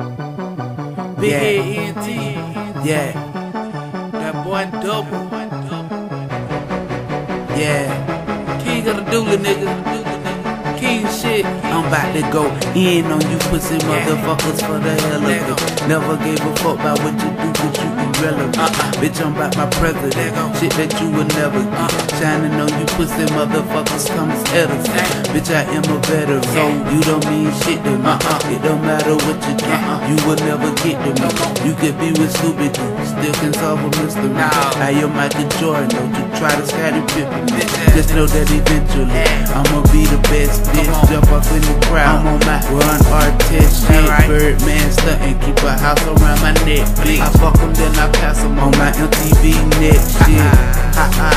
Head ENT. Yeah, That boy double. yeah. King of the doodle nigga. King shit. I'm about to go in on you pussy motherfuckers for the hell of it. Never gave a fuck about what you do, cause you irrelevant. Uh-uh. Bitch, I'm about my president. Shit that you would never get. Shining on you pussy motherfuckers comes Edison. Bitch, I am a veteran. So you don't mean shit to me. It don't matter what you do. You will never get to me. You could be with Scooby Doo, still can solve a mystery. I am Michael Jordan, don't you try to Pippen. me. Just know that eventually I'ma be the best bitch. Jump up in the crowd. I'm on my run artist shit. Birdman stuntin', keep a house around my neck. Bitch. I fuck 'em, then I pass 'em on my MTV neck shit. Ha ha.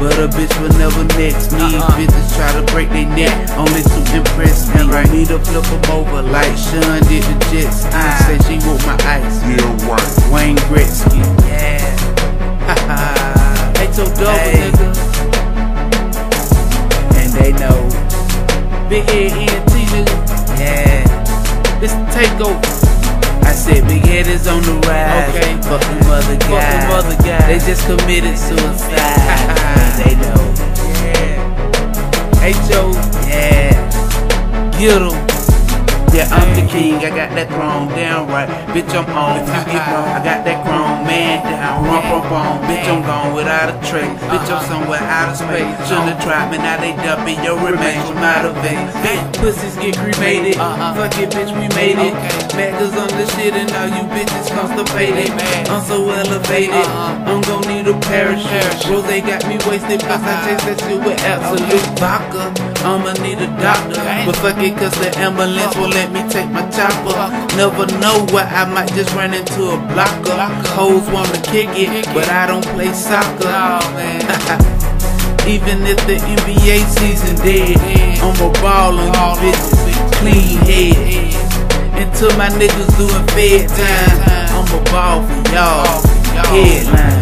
But a bitch will never next me. Uh-uh. Bitches try to break their neck, only to impress me. Want me to flip 'em over like Sean did the Jets. I uh-huh. say she want my ice. Yeah, right. Wayne Big head ENT nigga. Yeah. The takeover. I said big head is on the rise. Okay. Fuck them other Fuck guys. them. They just committed suicide. and they know. Yeah. H.O. Yeah. Get 'em. Yeah, I'm the king. I got that throne down right. Bitch, I'm on. If you get wrong, I got that chrome man down. Rump, rump, on. Bitch, I'm gone without a trace. Bitch, I'm somewhere out of space. Shouldn't tried me. Now they dumping your remains from out of. Bitch, pussies get cremated. Uh-huh. Fuck it, bitch, we made it. Maccas on the shit and all you bitches constipated. I'm so elevated. Uh-huh. I'm gon' a parachute. Rose got me wasted, plus I chase that shit with Absolut vodka. I'ma need a doctor. But fuck it, cause the ambulance won't let me take my chopper. Never know what I might just run into a blocker. Hoes wanna kick it, but I don't play soccer. Even if the NBA season dead, I'ma ball on you bitches, clean head. Until my niggas doing fed time, I'ma ball for y'all. Headline.